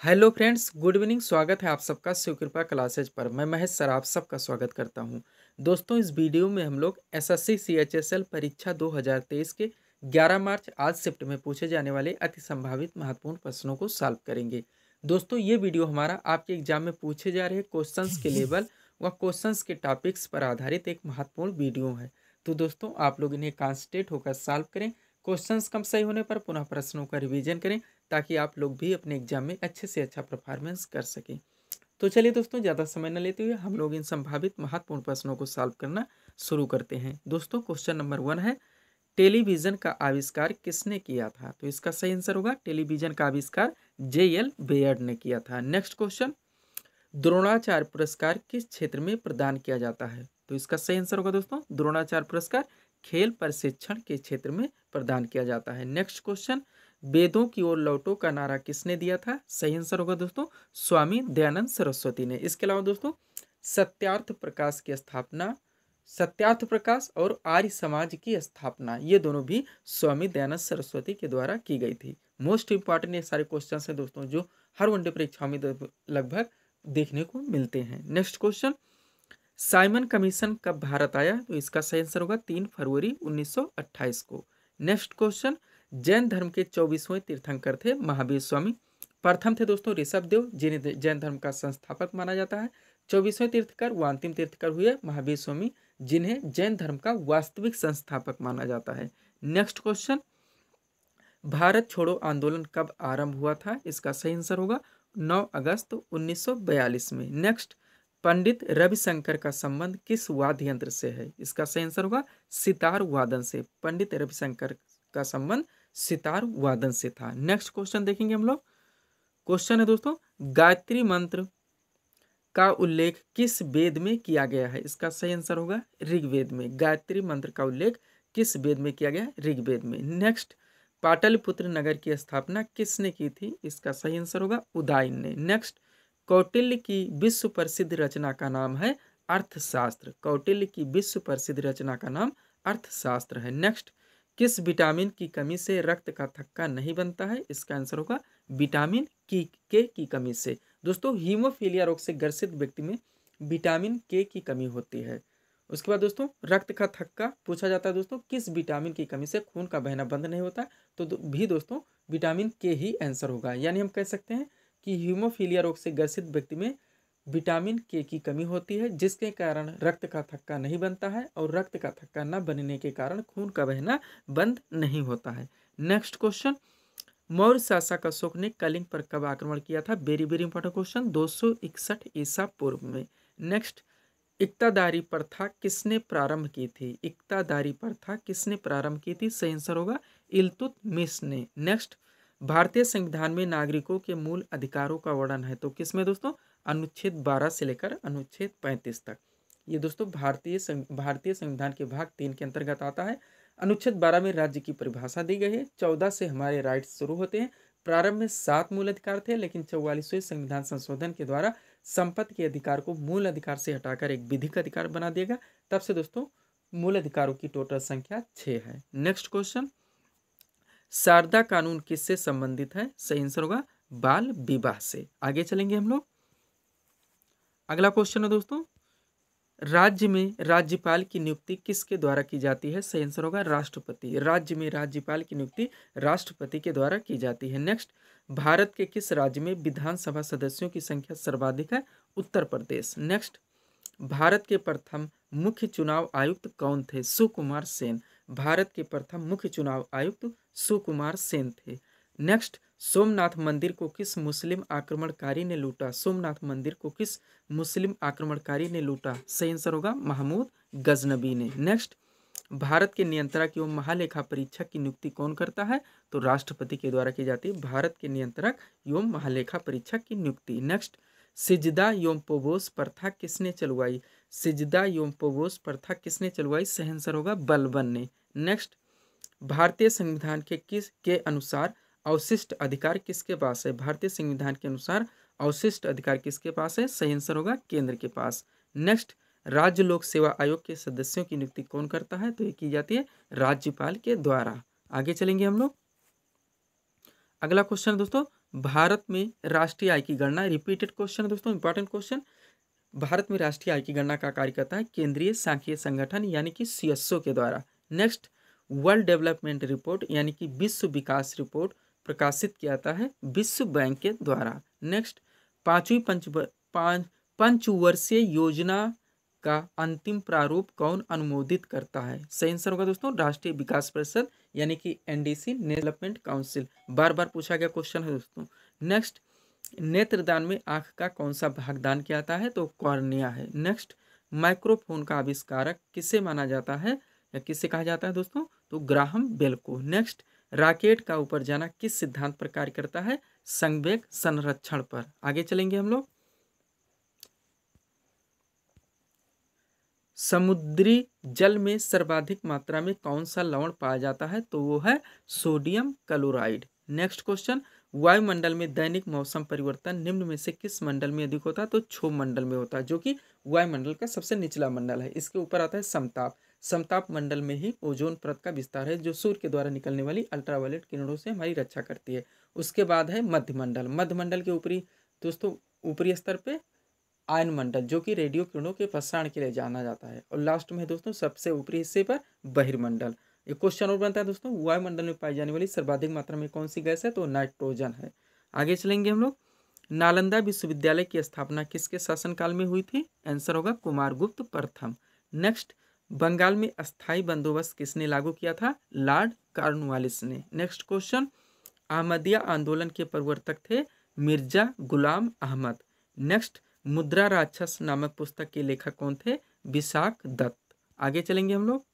Hello friends, good evening, स्वागत है आप सबका शिव कृपा क्लासेज पर। मैं महेश सर, आप सबका स्वागत करता हूँ। दोस्तों, इस वीडियो में हम लोग एसएससी, सीएचएसएल परीक्षा 2023 के 11 मार्च, आज शिफ्ट में पूछे जाने वाले अति संभावित महत्वपूर्ण प्रश्नों को सॉल्व करेंगे। दोस्तों, ये वीडियो हमारा आपके एग्ज़ाम में पूछे जा रहे क्वेश्चन के लेवल व क्वेश्चन के टॉपिक्स पर आधारित एक महत्वपूर्ण वीडियो है। तो दोस्तों, आप लोग इन्हें कॉन्सनट्रेट होकर सॉल्व करें, क्वेश्चंस कम सही होने पर पुनः प्रश्नों का रिवीजन करें ताकि आप लोग भी अपने एग्ज़ाम में अच्छे से अच्छा परफॉर्मेंस कर सकें। तो चलिए दोस्तों, ज़्यादा समय न लेते हुए हम लोग इन संभावित महत्वपूर्ण प्रश्नों को सॉल्व करना शुरू करते हैं। दोस्तों क्वेश्चन नंबर वन है, टेलीविज़न का आविष्कार किसने किया था? तो इसका सही आंसर होगा, टेलीविज़न का आविष्कार जे एल बेयर्ड ने किया था। नेक्स्ट क्वेश्चन द्रोणाचार्य पुरस्कार किस क्षेत्र में प्रदान किया जाता है? तो इसका सही आंसर होगा दोस्तों, द्रोणाचार्य पुरस्कार खेल प्रशिक्षण के क्षेत्र में प्रदान किया जाता है। नेक्स्ट क्वेश्चन वेदों की ओर लौटो का नारा किसने दिया था? सही आंसर होगा दोस्तों, स्वामी दयानंद सरस्वती ने। इसके अलावा दोस्तों, सत्यार्थ प्रकाश की स्थापना, सत्यार्थ प्रकाश और आर्य समाज की स्थापना, ये दोनों भी स्वामी दयानंद सरस्वती के द्वारा की गई थी। मोस्ट इंपॉर्टेंट ये सारे क्वेश्चन हैं दोस्तों, जो हर वनडे परीक्षाओं में लगभग देखने को मिलते हैं। नेक्स्ट क्वेश्चन साइमन कमीशन कब भारत आया? तो इसका सही आंसर होगा तीन फरवरी 1928 को। नेक्स्ट क्वेश्चन जैन धर्म के चौबीसवें तीर्थंकर थे महावीर स्वामी। प्रथम थे दोस्तों ऋषभ देव, जिन्हें जैन धर्म का संस्थापक माना जाता है। चौबीसवें तीर्थकर वो अंतिम तीर्थकर हुए महावीर स्वामी, जिन्हें जैन धर्म का वास्तविक संस्थापक माना जाता है। नेक्स्ट क्वेश्चन भारत छोड़ो आंदोलन कब आरंभ हुआ था? इसका सही आंसर होगा 9 अगस्त 1942 में। नेक्स्ट पंडित रविशंकर का संबंध किस वाद्य यंत्र से है? इसका सही आंसर होगा सितार वादन से। पंडित रविशंकर का संबंध सितार वादन से था। नेक्स्ट क्वेश्चन देखेंगे हम लोग। क्वेश्चन है दोस्तों, गायत्री मंत्र का उल्लेख किस वेद में किया गया है? इसका सही आंसर होगा ऋग्वेद में। गायत्री मंत्र का उल्लेख किस वेद में किया गया? ऋग्वेद में। नेक्स्ट पाटलिपुत्र नगर की स्थापना किसने की थी? इसका सही आंसर होगा उदाइन ने। नेक्स्ट कौटिल्य की विश्व प्रसिद्ध रचना का नाम है अर्थशास्त्र। कौटिल्य की विश्व प्रसिद्ध रचना का नाम अर्थशास्त्र है। नेक्स्ट किस विटामिन की कमी से रक्त का थक्का नहीं बनता है? इसका आंसर होगा विटामिन की, के की कमी से। दोस्तों, हीमोफीलिया रोग से ग्रसित व्यक्ति में विटामिन के की कमी होती है। उसके बाद दोस्तों, रक्त का थक्का पूछा जाता है दोस्तों, किस विटामिन की कमी से खून का बहना बंद नहीं होता? तो भी दोस्तों, विटामिन के ही आंसर होगा। यानी हम कह सकते हैं कि हीमोफीलिया रोग से ग्रसित व्यक्ति में विटामिन के की कमी होती है, जिसके कारण रक्त का थक्का नहीं बनता है और रक्त का थक्का न बनने के कारण खून का बहना बंद नहीं होता है। नेक्स्ट क्वेश्चन मौर्य शासक अशोक ने कलिंग पर कब आक्रमण किया था? वेरी वेरी इंपॉर्टेंट क्वेश्चन दो सौ इकसठ ईसा पूर्व में। नेक्स्ट इक्तादारी प्रथा किसने प्रारंभ की थी? इक्तादारी प्रथा किसने प्रारंभ की थी? सही आंसर होगा, इलतुत मिस ने। नेक्स्ट भारतीय संविधान में नागरिकों के मूल अधिकारों का वर्णन है तो किसमें दोस्तों? अनुच्छेद 12 से लेकर अनुच्छेद 35 तक। ये दोस्तों भारतीय भारतीय संविधान के भाग तीन के अंतर्गत आता है। अनुच्छेद 12 में राज्य की परिभाषा दी गई है। चौदह से हमारे राइट्स शुरू होते हैं। प्रारंभ में सात मूल अधिकार थे, लेकिन चौवालीसवें संविधान संशोधन के द्वारा संपत्ति के अधिकार को मूल अधिकार से हटाकर एक विधिक अधिकार बना दिएगा तब से दोस्तों मूल अधिकारों की टोटल संख्या छः है। Next question. शारदा कानून किससे संबंधित है? सही आंसर होगा बाल विवाह से। आगे चलेंगे हम लोग। अगला क्वेश्चन है दोस्तों। राज्य में राज्यपाल की नियुक्ति किसके द्वारा की जाती है? सही आंसर होगा राष्ट्रपति। राज्य में राज्यपाल की नियुक्ति राष्ट्रपति के द्वारा की जाती है। नेक्स्ट भारत के किस राज्य में विधानसभा सदस्यों की संख्या सर्वाधिक है? उत्तर प्रदेश। नेक्स्ट भारत के प्रथम मुख्य चुनाव आयुक्त कौन थे? सुकुमार सेन। भारत के प्रथम मुख्य चुनाव आयुक्त सुकुमार सेन थे। नेक्स्ट सोमनाथ मंदिर को किस मुस्लिम आक्रमणकारी ने लूटा? सोमनाथ मंदिर को किस मुस्लिम आक्रमणकारी ने लूटा? सही आंसर होगा महमूद गजनबी ने। नेक्स्ट भारत के नियंत्रक एवं महालेखा परीक्षक की नियुक्ति कौन करता है? तो राष्ट्रपति के द्वारा की जाती है भारत के नियंत्रक एवं महालेखा परीक्षक की नियुक्ति। नेक्स्ट सिजदा योम पोबोस प्रथा किसने चलवाई? सिजदा योम पोबोस प्रथा किसने चलवाई? सही आंसर होगा बलबन ने। नेक्स्ट भारतीय संविधान के किस के अनुसार अवशिष्ट अधिकार किसके पास है? भारतीय संविधान के अनुसार अवशिष्ट अधिकार किसके पास है? सही आंसर होगा केंद्र के पास। नेक्स्ट, राज्य लोक सेवा आयोग के सदस्यों की नियुक्ति कौन करता है? तो ये की जाती है राज्यपाल के द्वारा। आगे चलेंगे हम लोग। अगला क्वेश्चन दोस्तों, भारत में राष्ट्रीय आय की गणना रिपीटेड क्वेश्चन दोस्तों इंपॉर्टेंट क्वेश्चन भारत में राष्ट्रीय आय की गणना का कार्य करता है केंद्रीय सांख्यिक संगठन, यानी कि सीएसओ के द्वारा। नेक्स्ट वर्ल्ड डेवलपमेंट रिपोर्ट यानी कि विश्व विकास रिपोर्ट प्रकाशित किया जाता है विश्व बैंक के द्वारा। नेक्स्ट पांचवी पंच पाँच, पंचवर्षीय योजना का अंतिम प्रारूप कौन अनुमोदित करता है? सही आंसर होगा दोस्तों, राष्ट्रीय विकास परिषद, यानी कि एनडीसी डेवलपमेंट काउंसिल बार बार पूछा गया क्वेश्चन है दोस्तों। नेक्स्ट नेत्रदान में आँख का कौन सा भाग दान किया जाता है? तो कॉर्निया है। नेक्स्ट माइक्रोफोन का आविष्कारक किसे माना जाता है? या किसे कहा जाता है दोस्तों? तो ग्राहम बेल को नेक्स्ट राकेट का ऊपर जाना किस सिद्धांत पर कार्य करता है? संवेग संरक्षण पर। आगे चलेंगे हम लोग। समुद्री जल में सर्वाधिक मात्रा में कौन सा लवण पाया जाता है? तो वो है सोडियम क्लोराइड। नेक्स्ट क्वेश्चन, वायुमंडल में दैनिक मौसम परिवर्तन निम्न में से किस मंडल में अधिक होता है? तो क्षोभ मंडल में होता है, जो कि वायुमंडल का सबसे निचला मंडल है। इसके ऊपर आता है समताप। समताप मंडल में ही ओजोन परत का विस्तार है, जो सूर्य के द्वारा निकलने वाली अल्ट्रावायलेट किरणों से हमारी रक्षा करती है। उसके बाद है मध्यमंडल। मध्यमंडल के ऊपरी, दोस्तों, ऊपरी स्तर पे आयन मंडल, जो कि रेडियो किरणों के प्रसारण के लिए जाना जाता है। और लास्ट में दोस्तों, सबसे ऊपरी हिस्से पर बहिर्मंडल। एक क्वेश्चन और बनता है दोस्तों वायुमंडल में पाई जाने वाली सर्वाधिक मात्रा में कौन सी गैस है? तो नाइट्रोजन है। आगे चलेंगे हम लोग। नालंदा विश्वविद्यालय की स्थापना किसके शासनकाल में हुई थी? आंसर होगा कुमारगुप्त प्रथम। नेक्स्ट बंगाल में अस्थाई बंदोबस्त किसने लागू किया था? लॉर्ड कार्नवालिस ने। Next question. अहमदिया आंदोलन के प्रवर्तक थे मिर्ज़ा गुलाम अहमद। नेक्स्ट, मुद्रा राक्षस नामक पुस्तक के लेखक कौन थे? विशाख दत्त। आगे चलेंगे हम लोग।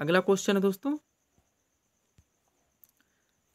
अगला क्वेश्चन है दोस्तों।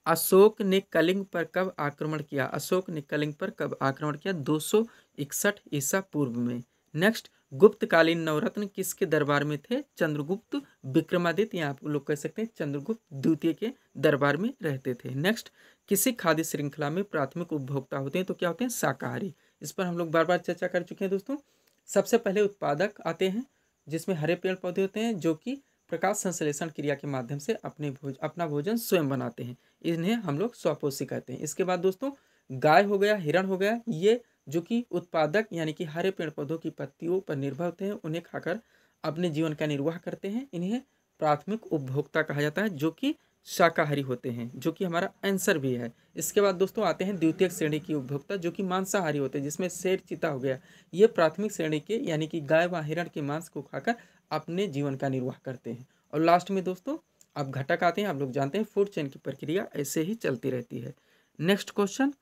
अशोक ने कलिंग पर कब आक्रमण किया? अशोक ने कलिंग पर कब आक्रमण किया? दो सौ इकसठ ईसा पूर्व में। नेक्स्ट गुप्तकालीन नवरत्न किसके दरबार में थे? चंद्रगुप्त विक्रमादित्य यहाँ आप लोग कह सकते हैं चंद्रगुप्त द्वितीय के दरबार में रहते थे। नेक्स्ट किसी खाद्य श्रृंखला में प्राथमिक उपभोक्ता होते हैं तो क्या होते हैं? शाकाहारी। इस पर हम लोग बार बार चर्चा कर चुके हैं दोस्तों। सबसे पहले उत्पादक आते हैं, जिसमें हरे पेड़ पौधे होते हैं, जो कि प्रकाश संश्लेषण क्रिया के माध्यम से अपने भोज, अपना भोजन स्वयं बनाते हैं। इन्हें हम लोग स्वपोषी कहते हैं। इसके बाद दोस्तों, गाय हो गया, हिरण हो गया, ये जो कि उत्पादक यानी कि हरे पेड़ पौधों की पत्तियों पर निर्भर होते हैं, उन्हें खाकर अपने जीवन का निर्वाह करते हैं। इन्हें प्राथमिक उपभोक्ता कहा जाता है, जो कि शाकाहारी होते हैं, जो कि हमारा आंसर भी है। इसके बाद दोस्तों आते हैं द्वितीय श्रेणी की उपभोक्ता, जो कि मांसाहारी होते हैं, जिसमें शेर चिता हो गया। ये प्राथमिक श्रेणी के यानी कि गाय व हिरण के मांस को खाकर अपने जीवन का निर्वाह करते हैं। और लास्ट में दोस्तों आप घटक आते हैं, आप लोग जानते हैं फ़ूड चेन की प्रक्रिया ऐसे ही चलती रहती है। Next question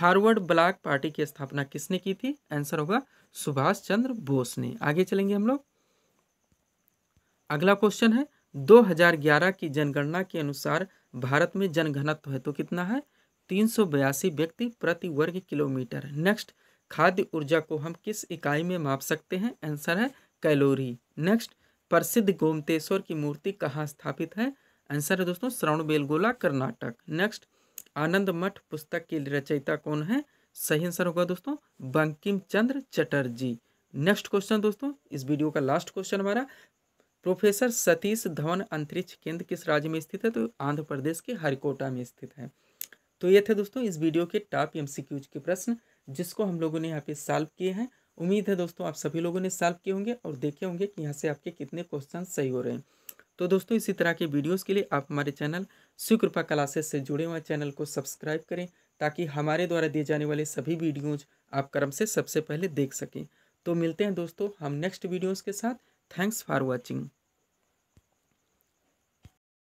Forward Bloc party की स्थापना किसने की थी? आंसर होगा सुभाष चंद्र बोस ने। आगे चलेंगे हम लोग। अगला क्वेश्चन है 2011 की जनगणना के अनुसार भारत में जनघनत्व है तो कितना है? तीन सौ बयासी व्यक्ति प्रति वर्ग किलोमीटर। नेक्स्ट, खाद्य ऊर्जा को हम किस इकाई में माप सकते हैं? आंसर है कैलोरी। नेक्स्ट, प्रसिद्ध गोमतेश्वर की मूर्ति कहाँ स्थापित है? आंसर है दोस्तों, श्रवण बेलगोला, कर्नाटक। नेक्स्ट आनंद मठ पुस्तक की रचयिता कौन है? सही आंसर होगा दोस्तों, बंकिम चंद्र चटर्जी। नेक्स्ट क्वेश्चन दोस्तों, इस वीडियो का लास्ट क्वेश्चन हमारा। प्रोफेसर सतीश धवन अंतरिक्ष केंद्र किस राज्य में स्थित है? तो आंध्र प्रदेश के हरिकोटा में स्थित है। तो ये थे दोस्तों इस वीडियो के टॉप एम के प्रश्न, जिसको हम लोगों ने यहाँ पे सॉल्व किए हैं। उम्मीद है दोस्तों आप सभी लोगों ने सॉल्व किए होंगे और देखे होंगे कि यहाँ से आपके कितने क्वेश्चन सही हो रहे हैं। तो दोस्तों, इसी तरह के वीडियोस के लिए आप हमारे चैनल सुकृपा क्लासेस से जुड़े हुए चैनल को सब्सक्राइब करें ताकि हमारे द्वारा दिए जाने वाले सभी वीडियोज़ आप क्रम से सबसे पहले देख सकें। तो मिलते हैं दोस्तों, हम नेक्स्ट वीडियोज़ के साथ। Thanks for watching.